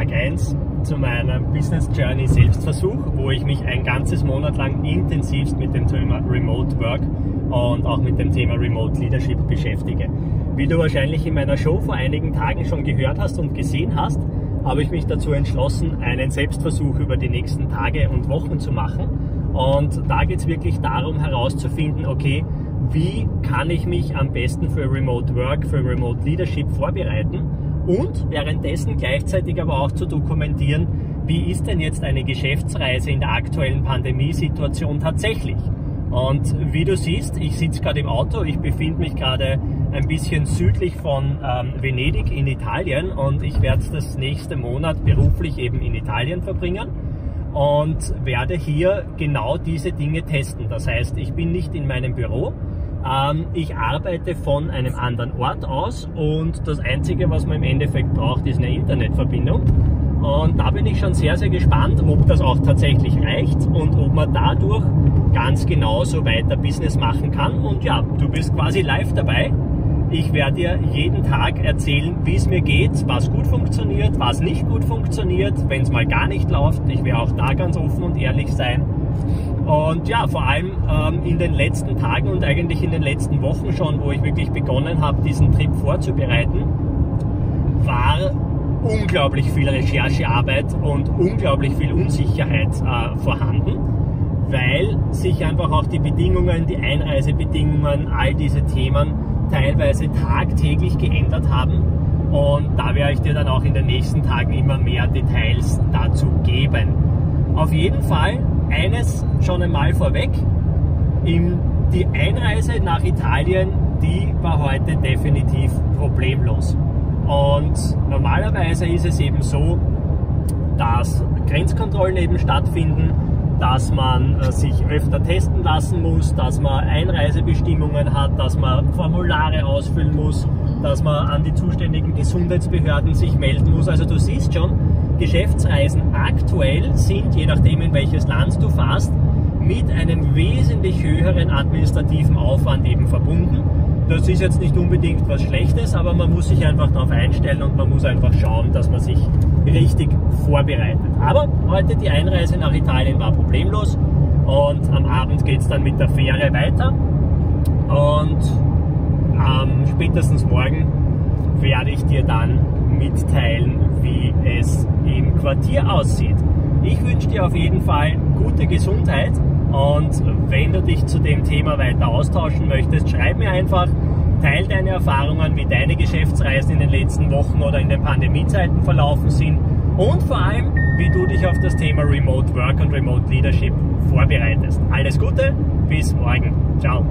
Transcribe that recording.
Tag 1 zu meinem Business Journey Selbstversuch, wo ich mich ein ganzes Monat lang intensivst mit dem Thema Remote Work und auch mit dem Thema Remote Leadership beschäftige. Wie du wahrscheinlich in meiner Show vor einigen Tagen schon gehört hast und gesehen hast, habe ich mich dazu entschlossen, einen Selbstversuch über die nächsten Tage und Wochen zu machen. Und da geht es wirklich darum herauszufinden, okay, wie kann ich mich am besten für Remote Work, für Remote Leadership vorbereiten und währenddessen gleichzeitig aber auch zu dokumentieren, wie ist denn jetzt eine Geschäftsreise in der aktuellen Pandemiesituation tatsächlich. Und wie du siehst, ich sitze gerade im Auto, ich befinde mich gerade ein bisschen südlich von ähm, Venedig in Italien und ich werde das nächste Monat beruflich eben in Italien verbringen und werde hier genau diese Dinge testen. Das heißt, ich bin nicht in meinem Büro, ähm, ich arbeite von einem anderen Ort aus und das Einzige, was man im Endeffekt braucht, ist eine Internetverbindung. Und da bin ich schon sehr, sehr gespannt, ob das auch tatsächlich reicht und ob man dadurch ganz genauso weiter Business machen kann. Und ja, du bist quasi live dabei. Ich werde dir jeden Tag erzählen, wie es mir geht, was gut funktioniert, was nicht gut funktioniert, wenn es mal gar nicht läuft. Ich werde auch da ganz offen und ehrlich sein. Und ja, vor allem ähm, in den letzten Tagen und eigentlich in den letzten Wochen schon, wo ich wirklich begonnen habe, diesen Trip vorzubereiten, war unglaublich viel Recherchearbeit und unglaublich viel Unsicherheit äh, vorhanden, weil sich einfach auch die Bedingungen, die Einreisebedingungen, all diese Themen teilweise tagtäglich geändert haben. Und da werde ich dir dann auch in den nächsten Tagen immer mehr Details dazu geben. Auf jeden Fall eines schon einmal vorweg. die Einreise nach Italien, die war heute definitiv problemlos. Und normalerweise ist es eben so, dass Grenzkontrollen eben stattfinden, dass man äh, sich öfter testen lassen muss, dass man Einreisebestimmungen hat, dass man Formulare ausfüllen muss, dass man an die zuständigen Gesundheitsbehörden sich melden muss. Also du siehst schon, Geschäftsreisen aktuell sind, je nachdem in welches Land du fährst, mit einem wesentlich höheren administrativen Aufwand eben verbunden. Das ist jetzt nicht unbedingt was Schlechtes, aber man muss sich einfach darauf einstellen und man muss einfach schauen, dass man sich richtig vorbereitet. Aber heute die Einreise nach Italien war problemlos und am Abend geht es dann mit der Fähre weiter und ähm, spätestens morgen werde ich dir dann mitteilen, wie es im Quartier aussieht. Ich wünsche dir auf jeden Fall gute Gesundheit und wenn du dich zu dem Thema weiter austauschen möchtest, schreib mir einfach, teil deine Erfahrungen, wie deine Geschäftsreisen in den letzten Wochen oder in den Pandemiezeiten verlaufen sind und vor allem, wie du dich auf das Thema Remote Work und Remote Leadership vorbereitest. Alles Gute, bis morgen. Ciao.